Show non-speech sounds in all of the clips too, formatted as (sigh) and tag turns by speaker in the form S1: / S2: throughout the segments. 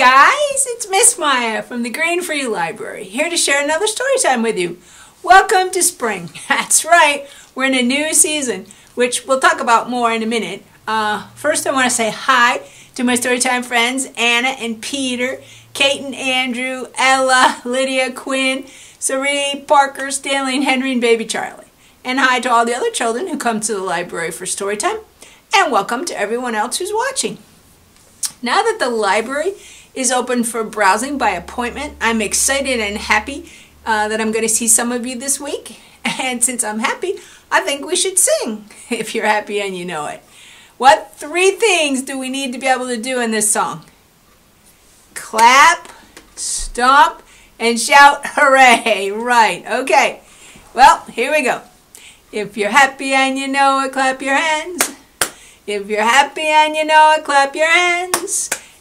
S1: guys, it's Miss Maya from the Green Free Library, here to share another story time with you. Welcome to spring. (laughs) That's right, we're in a new season, which we'll talk about more in a minute. Uh, first, I want to say hi to my storytime friends, Anna and Peter, Kate and Andrew, Ella, Lydia, Quinn, Sari, Parker, Stanley, and Henry, and baby Charlie. And hi to all the other children who come to the library for storytime. And welcome to everyone else who's watching. Now that the library is open for browsing by appointment, I'm excited and happy uh, that I'm going to see some of you this week. (laughs) And since I'm happy, I think we should sing, (laughs) if you're happy and you know it. What three things do we need to be able to do in this song? Clap, stomp, and shout (laughs) hooray. Right, okay. Well, here we go. If you're happy and you know it, clap your hands. If you're happy and you know it, clap your hands.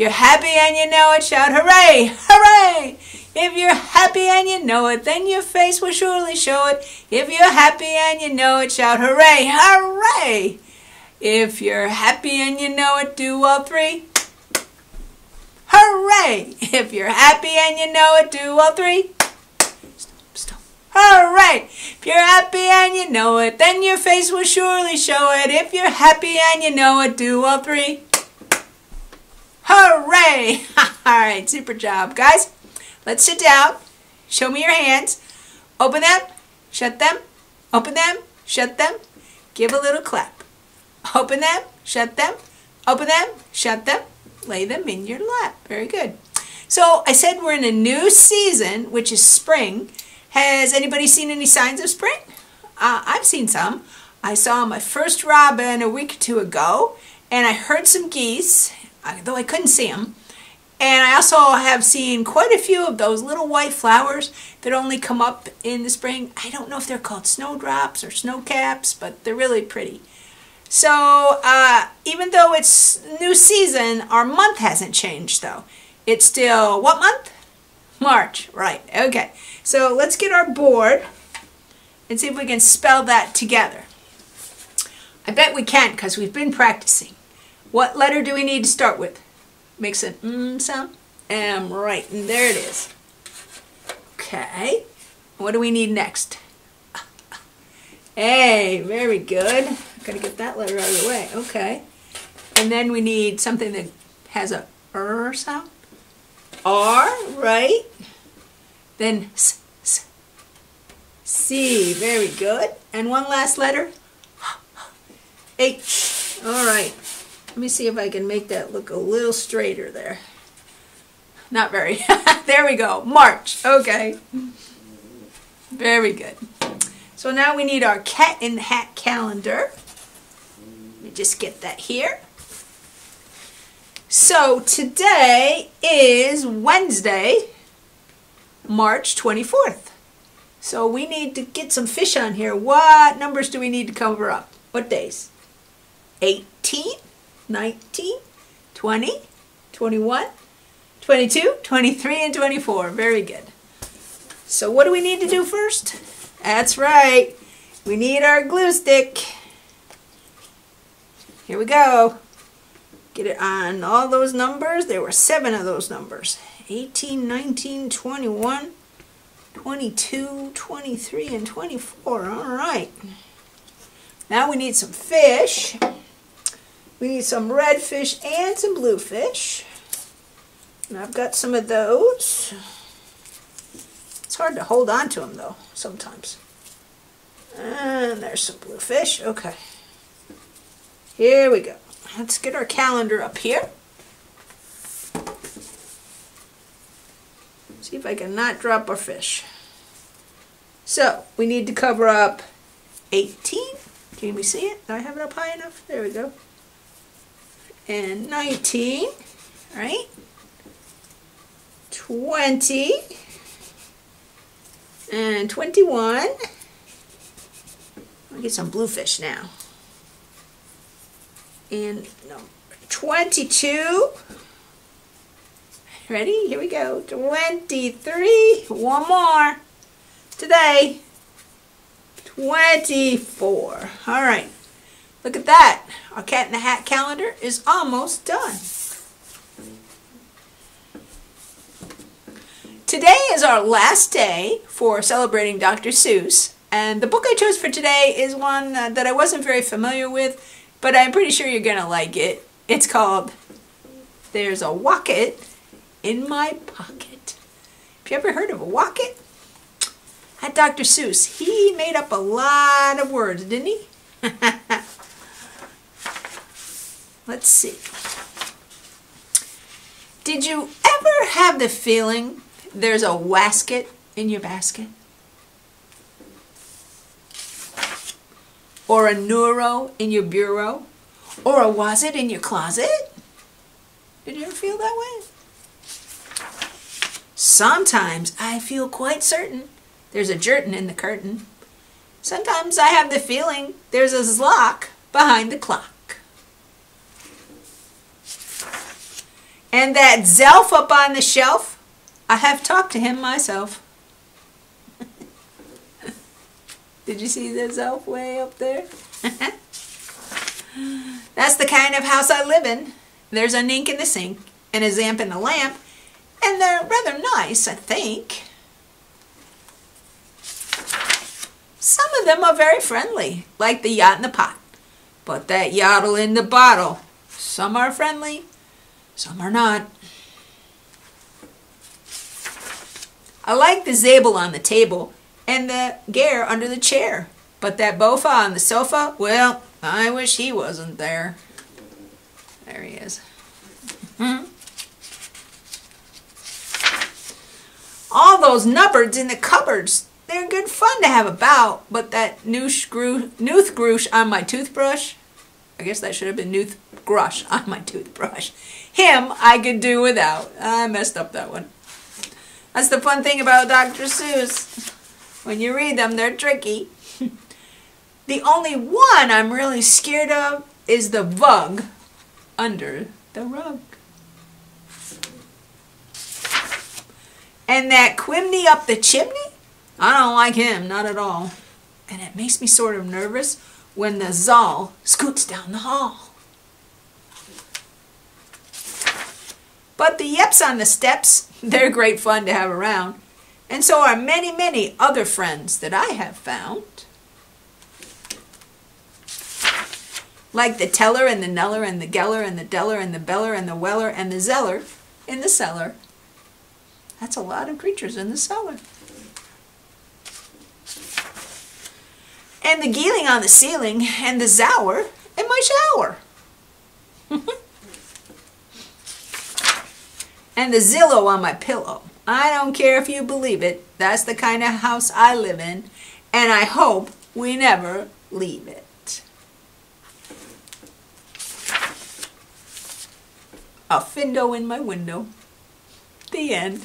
S1: You're happy and you know it, shout hooray, hooray. If you're happy and you know it, then your face will surely show it. If you're happy and you know it, shout hooray, hooray. If you're happy and you know it, do all three. Hooray! If you're happy and you know it, do all three. Stop, stop. Hooray! If you're happy and you know it, then your face will surely show it. If you're happy and you know it, do all three. Hooray! (laughs) all right, super job. Guys, let's sit down. Show me your hands. Open them, shut them, open them, shut them. Give a little clap. Open them, shut them, open them, shut them lay them in your lap. Very good. So I said we're in a new season, which is spring. Has anybody seen any signs of spring? Uh, I've seen some. I saw my first robin a week or two ago, and I heard some geese, though I couldn't see them. And I also have seen quite a few of those little white flowers that only come up in the spring. I don't know if they're called snowdrops or snowcaps, but they're really pretty. So uh, even though it's new season, our month hasn't changed though. It's still what month? March, right, okay. So let's get our board and see if we can spell that together. I bet we can because we've been practicing. What letter do we need to start with? Makes an mm sound? M, right, and there it is. Okay, what do we need next? (laughs) A, very good. Got to get that letter out of the way. Okay. And then we need something that has a R sound. R, right? Then S, S, C, very good. And one last letter. (gasps) H. All right. Let me see if I can make that look a little straighter there. Not very. (laughs) there we go. March. Okay. Very good. So now we need our cat in the hat calendar. Let me just get that here. So today is Wednesday, March 24th. So we need to get some fish on here. What numbers do we need to cover up? What days? 18, 19, 20, 21, 22, 23, and 24. Very good. So what do we need to do first? That's right. We need our glue stick. Here we go. Get it on all those numbers. There were seven of those numbers. 18, 19, 21, 22, 23, and 24. All right. Now we need some fish. We need some red fish and some blue fish. And I've got some of those. It's hard to hold on to them though, sometimes. And there's some blue fish. Okay. Here we go. Let's get our calendar up here. See if I can not drop our fish. So, we need to cover up 18. Can we see it? Do I have it up high enough? There we go. And 19, right? 20, And 21. I'll get some bluefish now. And number 22. Ready? Here we go. 23. One more. Today. 24. All right. Look at that. Our Cat in the Hat calendar is almost done. Today is our last day for celebrating Dr. Seuss. And the book I chose for today is one uh, that I wasn't very familiar with, but I'm pretty sure you're going to like it. It's called There's a Wocket in My Pocket. Have you ever heard of a wocket? That Dr. Seuss, he made up a lot of words, didn't he? (laughs) Let's see. Did you ever have the feeling there's a wasket in your basket? Or a neuro in your bureau? Or a was it in your closet? Did you ever feel that way? Sometimes I feel quite certain there's a jertin in the curtain. Sometimes I have the feeling there's a zlock behind the clock. And that Zelf up on the shelf, I have talked to him myself. (laughs) Did you see the Zelf way up there? (laughs) That's the kind of house I live in. There's a nink in the sink and a zamp in the lamp, and they're rather nice, I think. Some of them are very friendly, like the yacht in the pot. But that yodel in the bottle, some are friendly, some are not. I like the Zabel on the table and the Gare under the chair. But that Bofa on the sofa, well, I wish he wasn't there. There he is. Hmm. All those nubbins in the cupboards, they're good fun to have about, but that noosh grush on my toothbrush, I guess that should have been nooth grush on my toothbrush. Him I could do without. Ah, I messed up that one. That's the fun thing about Dr. Seuss. When you read them, they're tricky. (laughs) the only one I'm really scared of is the bug under the rug. And that Quimney up the chimney? I don't like him, not at all. And it makes me sort of nervous when the Zal scoots down the hall. But the Yeps on the steps, they're great fun to have around. And so are many, many other friends that I have found. Like the Teller and the Neller and the Geller and the Deller and the Beller and the Weller and the Zeller in the cellar. That's a lot of creatures in the cellar. And the Geeling on the ceiling and the Zower in my shower. And the Zillow on my pillow. I don't care if you believe it. That's the kind of house I live in, and I hope we never leave it. A findo in my window. The end.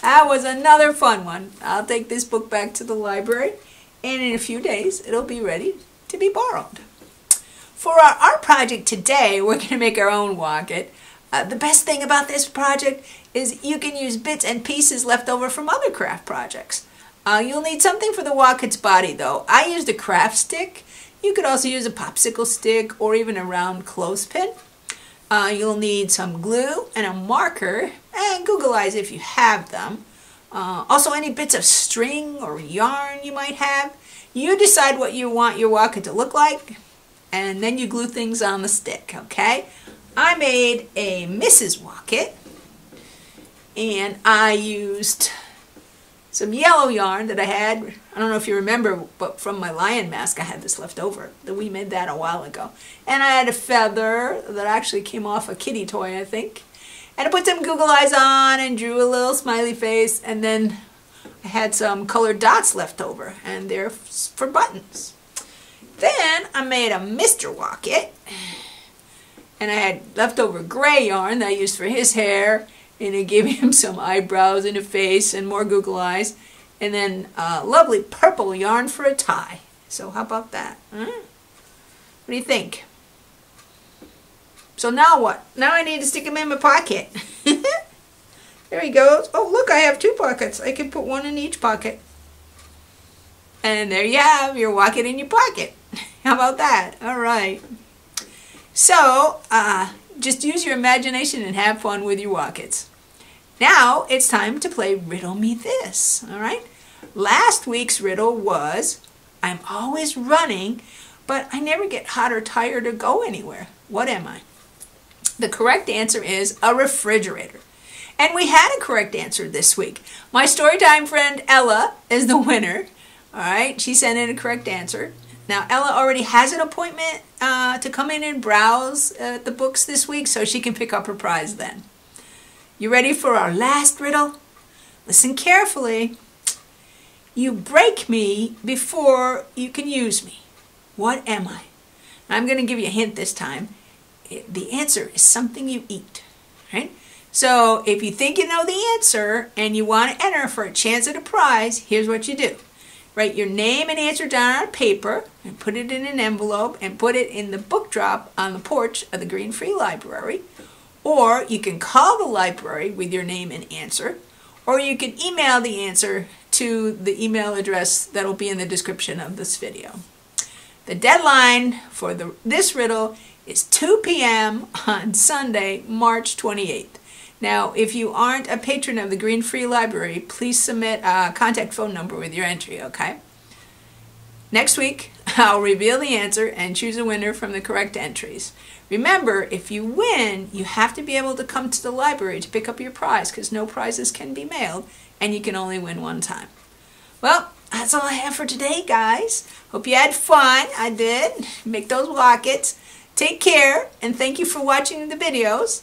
S1: That was another fun one. I'll take this book back to the library, and in a few days it'll be ready to be borrowed. For our art project today, we're going to make our own wocket. Uh, the best thing about this project is you can use bits and pieces left over from other craft projects. Uh, you'll need something for the wocket's body though. I used a craft stick. You could also use a popsicle stick or even a round clothespin. Uh, you'll need some glue and a marker and Google Eyes if you have them. Uh, also any bits of string or yarn you might have. You decide what you want your wocket to look like and then you glue things on the stick, okay? I made a Mrs. Wocket and I used some yellow yarn that I had. I don't know if you remember, but from my lion mask I had this left over. That we made that a while ago. And I had a feather that actually came off a kitty toy, I think. And I put some Google eyes on and drew a little smiley face and then I had some colored dots left over and they're for buttons. Then I made a Mr. Wocket and I had leftover gray yarn that I used for his hair, and it gave (laughs) him some eyebrows and a face and more Google eyes. and then a lovely purple yarn for a tie. So how about that? What do you think? So now what? Now I need to stick them in my pocket. (laughs) there he goes. Oh, look, I have two pockets. I can put one in each pocket. And there you have your wallet in your pocket. (laughs) How about that? All right. So, uh, just use your imagination and have fun with your wallets. Now it's time to play Riddle Me This. All right. Last week's riddle was I'm always running, but I never get hot or tired or go anywhere. What am I? The correct answer is a refrigerator. And we had a correct answer this week. My storytime friend Ella is the winner. All right, she sent in a correct answer. Now, Ella already has an appointment uh, to come in and browse uh, the books this week, so she can pick up her prize then. You ready for our last riddle? Listen carefully. You break me before you can use me. What am I? I'm going to give you a hint this time the answer is something you eat, right? So if you think you know the answer and you want to enter for a chance at a prize, here's what you do. Write your name and answer down on paper and put it in an envelope and put it in the book drop on the porch of the Green Free Library. Or you can call the library with your name and answer. Or you can email the answer to the email address that'll be in the description of this video. The deadline for the, this riddle is 2 p.m. on Sunday, March 28th. Now, if you aren't a patron of the Green Free Library, please submit a contact phone number with your entry, okay? Next week, (laughs) I'll reveal the answer and choose a winner from the correct entries. Remember, if you win, you have to be able to come to the library to pick up your prize because no prizes can be mailed and you can only win one time. Well, that's all I have for today, guys. Hope you had fun. I did. (laughs) Make those lockets. Take care and thank you for watching the videos.